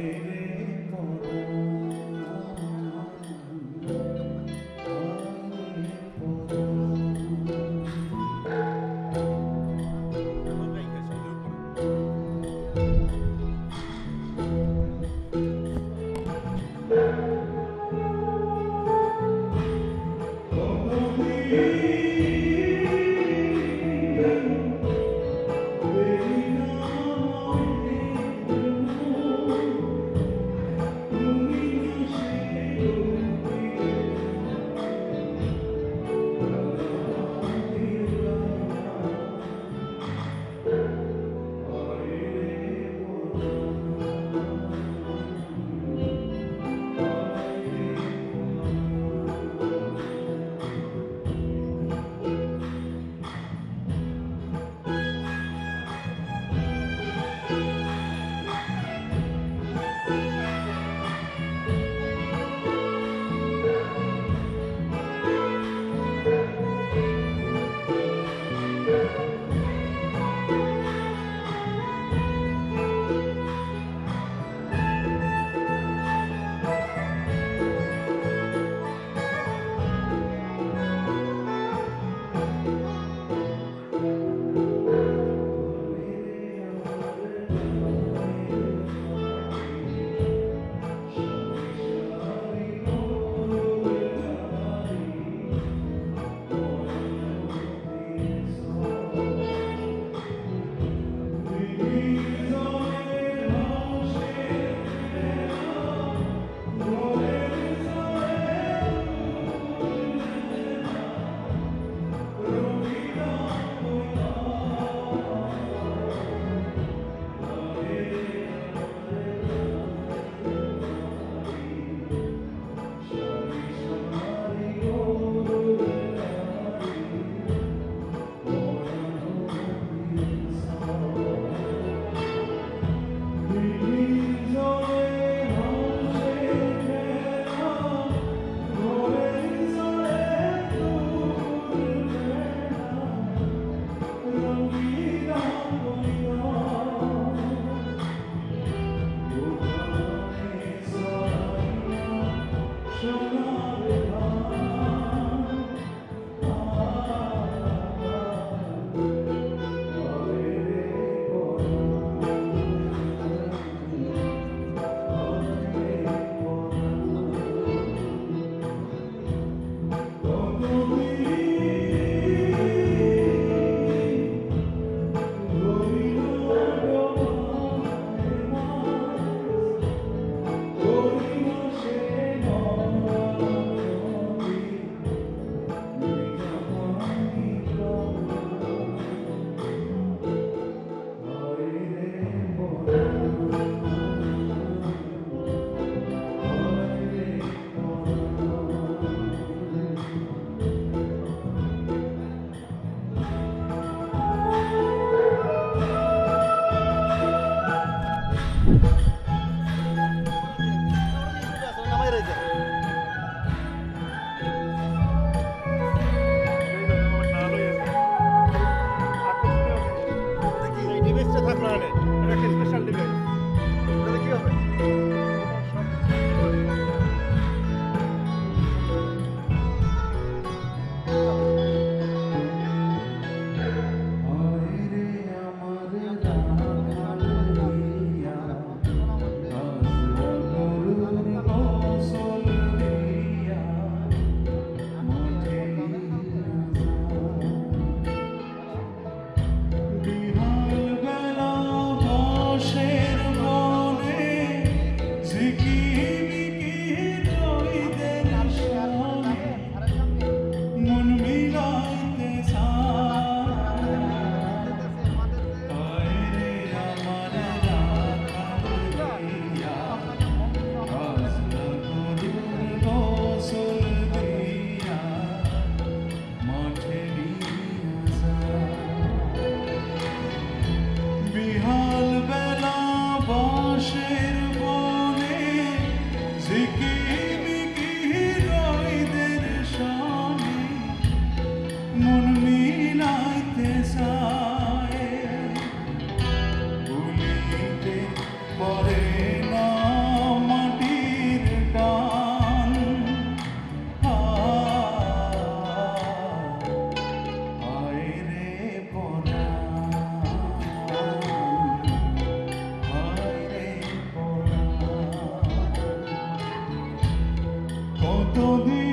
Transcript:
Amen. 对对。মন মিলাইতে চায়। ভুলিতে পরে না মাটির টান। আয় রে পরা কতদিন